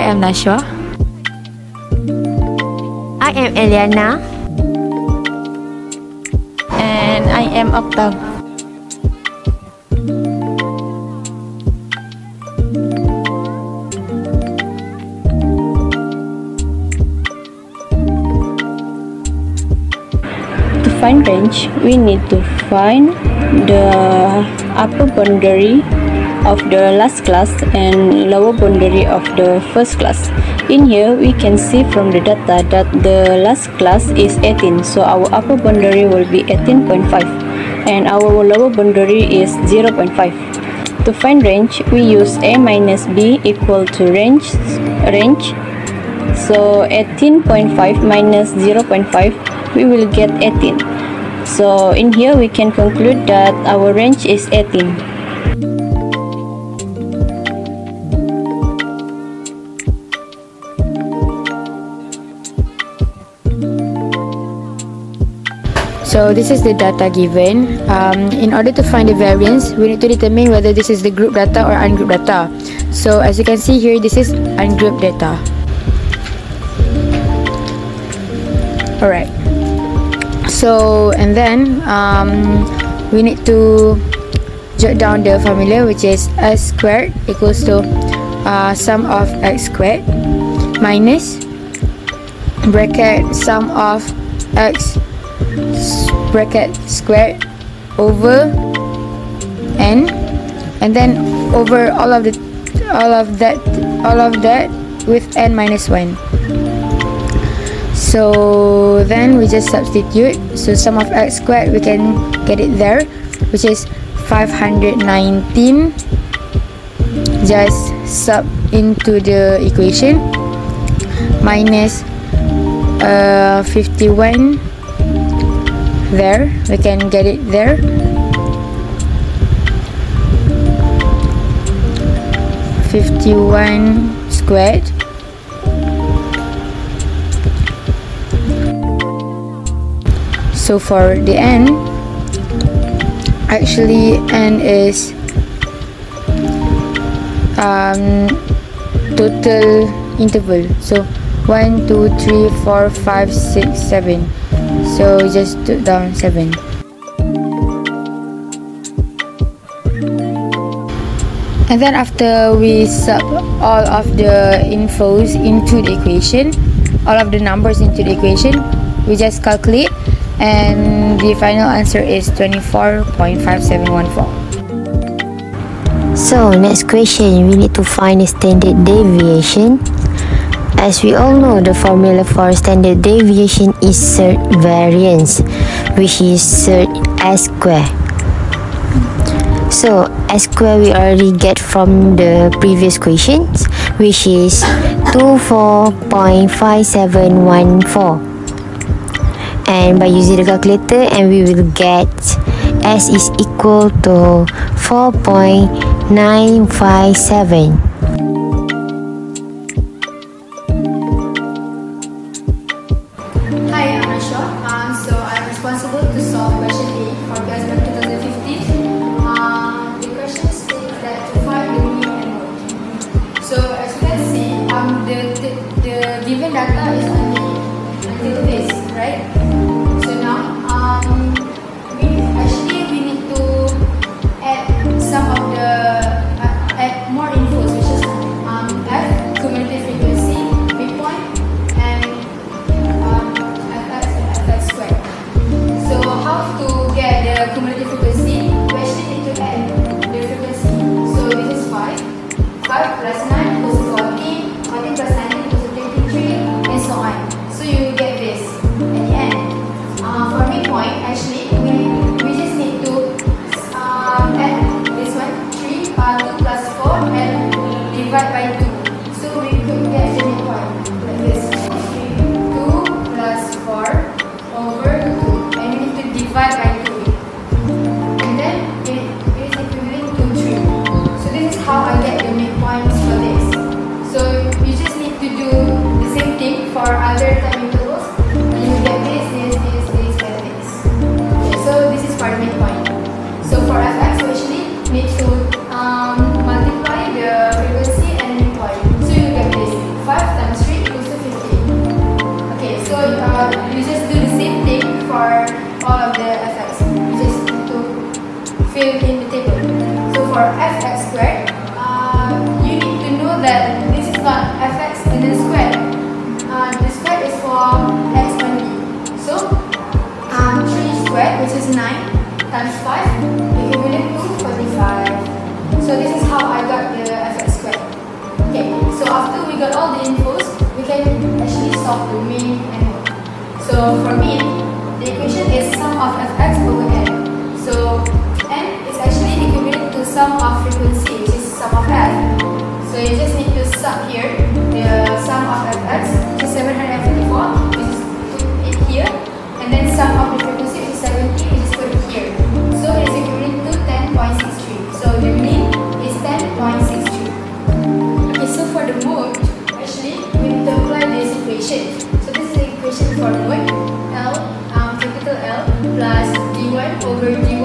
I am Nashwa. I am Eliana. And I am Octav. To find range, we need to find the upper boundary of the last class and lower boundary of the first class. In here, we can see from the data that the last class is 18, so our upper boundary will be 18.5 and our lower boundary is 0.5. To find range, we use a minus b equal to range range. So 18.5 minus 0.5, we will get 18. So in here, we can conclude that our range is 18. So this is the data given. Um, in order to find the variance, we need to determine whether this is the group data or ungrouped data. So as you can see here, this is ungrouped data. Alright. So and then um, we need to jot down the formula which is s squared equals to uh, sum of x squared minus bracket sum of x bracket squared over n and then over all of the all of that all of that with n minus 1 so then we just substitute. So sum of x squared we can get it there which is 519 just sub into the equation. Minus uh, 51 there we can get it there Fifty-one squared So for the n, actually n is um, total interval. So 1, 2, 3, 4, 5, 6, 7. So we just took down 7. And then after we sub all of the infos into the equation, all of the numbers into the equation, we just calculate and the final answer is 24.5714. So next question, we need to find the standard deviation. As we all know, the formula for standard deviation is surd variance, which is s square. So s square we already get from the previous questions, which is 24.5714 and by using the calculator and we will get s is equal to 4.957 Hi, I'm Asha. Um, so I'm responsible to solve question A for BSM for fx squared, uh, you need to know that this is not fx and then squared. Uh, the square is for x only. So um, 3 squared, which is 9 times 5, equivalent to 45. So this is how I got the fx squared. Okay, so after we got all the infos, we can actually solve the and. So for me, the equation is sum of fx over n. So sum of frequency, which is sum of f. So you just need to sub here the sum of fx, which is 754, which is put it here, and then sum of the frequency, which is 70, which is put here. So it is equivalent to 10.63. So the mean is 10.63. Okay, so for the mode, actually we need to apply this equation. So this is the equation for mode L, um, capital L plus d1 over d1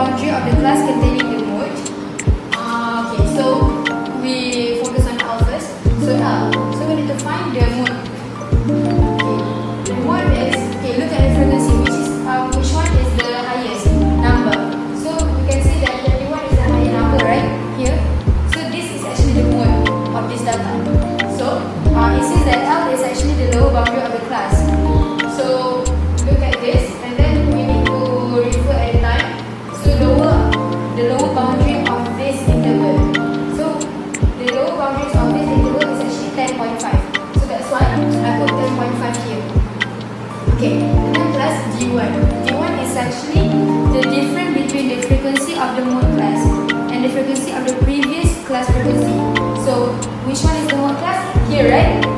the lower boundary of the class of the mode class and the frequency of the previous class frequency. So which one is the mode class? Here, right?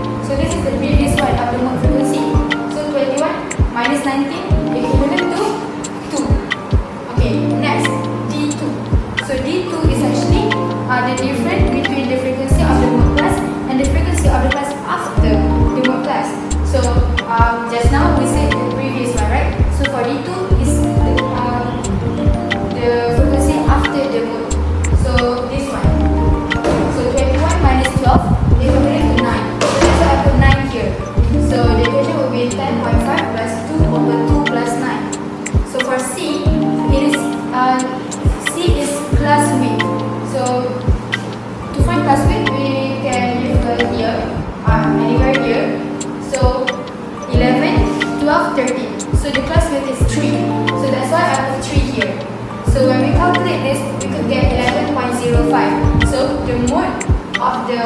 11.05. So the mode of the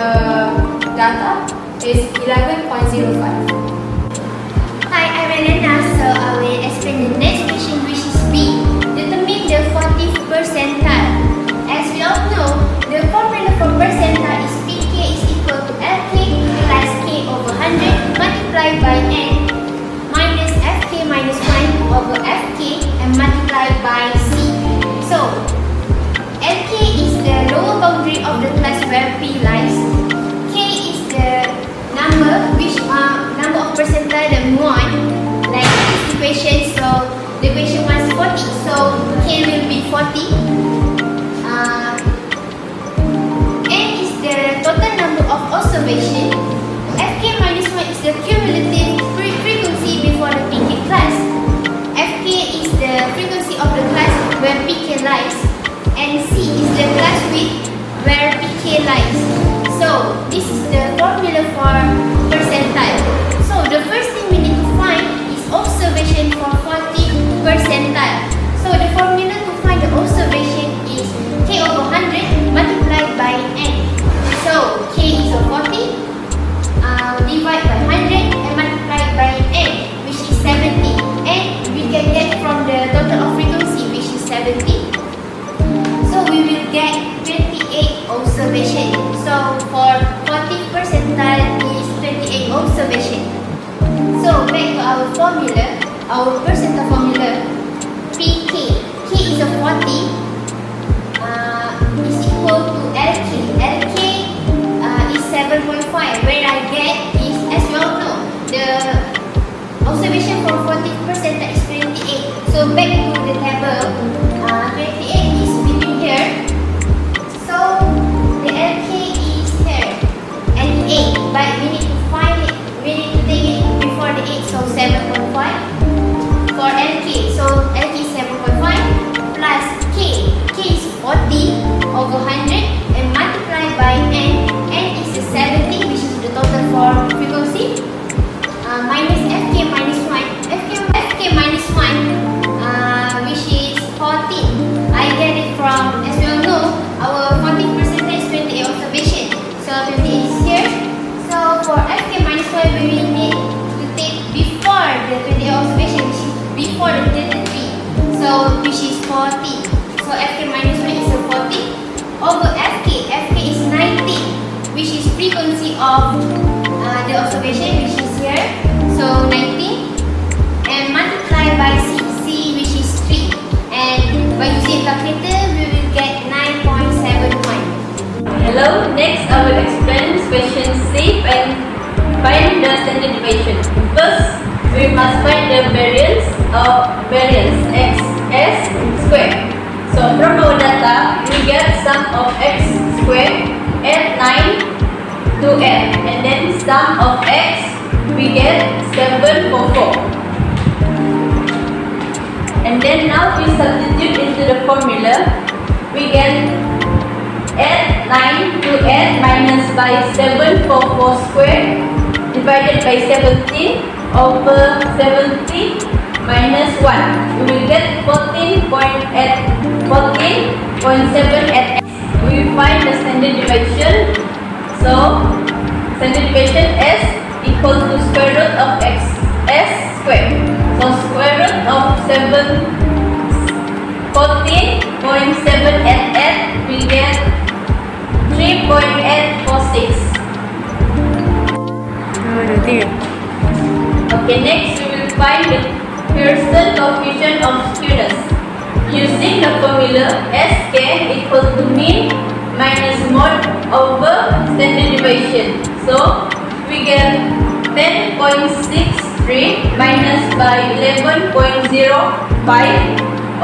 data is 11.05. Hi, I'm Elena. So I will explain the next question, which is B. Determine the 40th percentile. As we all know, the formula for percentile 40. Uh, N is the total number of observation. Fk minus 1 is the cumulative fre- frequency before the PK class. Fk is the frequency of the class where PK lies. And C is the class width where PK lies. So, this is the formula for percentile. So, the first observation. So for 40 percentile is 28 observation. So back to our formula, our percentile formula, PK. K is a 40 uh, is equal to LK. LK uh, is 7.5. Where I get is, as you all know, the observation for 40 percentile standard deviation. First, we must find the variance of variance x s square. So from our data, we get sum of x square at 9 to n and then sum of x we get 744. And then now we substitute into the formula, we get add 9 to n minus by 744 square divided by 17 over 70 minus 1. We will get 14.8 14.7 at x. We find the standard deviation. So standard deviation s equals to square root of x s square. So square root of 7 14.7 Okay, next we will find the Pearson coefficient of skewness. Using the formula SK equals to mean minus mod over standard deviation. So, we get 10.63 minus by 11.05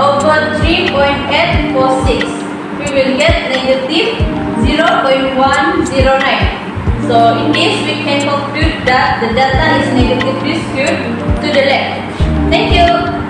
over 3.846. We will get negative 0.109. So in this we can conclude that the data is negatively skewed to the left. Thank you.